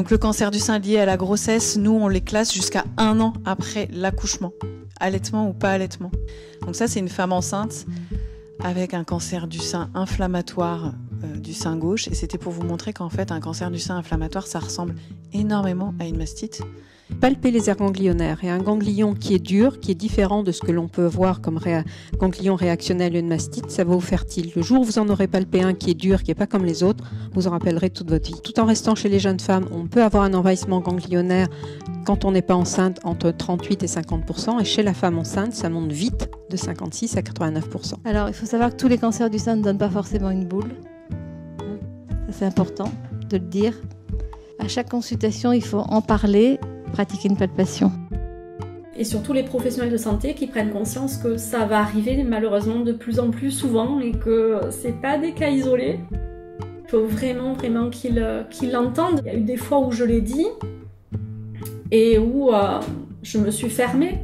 Donc le cancer du sein lié à la grossesse, nous on les classe jusqu'à un an après l'accouchement, allaitement ou pas allaitement. Donc ça c'est une femme enceinte avec un cancer du sein inflammatoire euh, du sein gauche et c'était pour vous montrer qu'en fait un cancer du sein inflammatoire ça ressemble énormément à une mastite. Palper les aires ganglionnaires et un ganglion qui est dur, qui est différent de ce que l'on peut voir comme ganglion réactionnel une mastite, ça va vous fertile. Le jour où vous en aurez palpé un qui est dur, qui n'est pas comme les autres, vous en rappellerez toute votre vie. Tout en restant chez les jeunes femmes, on peut avoir un envahissement ganglionnaire quand on n'est pas enceinte entre 38 et 50 et chez la femme enceinte, ça monte vite de 56 à 89 Alors, il faut savoir que tous les cancers du sein ne donnent pas forcément une boule. C'est important de le dire. À chaque consultation, il faut en parler pratiquer une palpation. Et surtout les professionnels de santé qui prennent conscience que ça va arriver malheureusement de plus en plus souvent et que c'est pas des cas isolés. Il faut vraiment, vraiment qu'ils l'entendent. Il y a eu des fois où je l'ai dit et où euh, je me suis fermée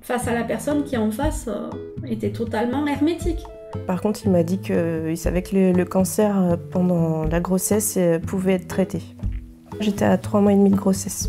face à la personne qui en face euh, était totalement hermétique. Par contre, il m'a dit qu'il savait que le, cancer euh, pendant la grossesse pouvait être traité. J'étais à trois mois et demi de grossesse.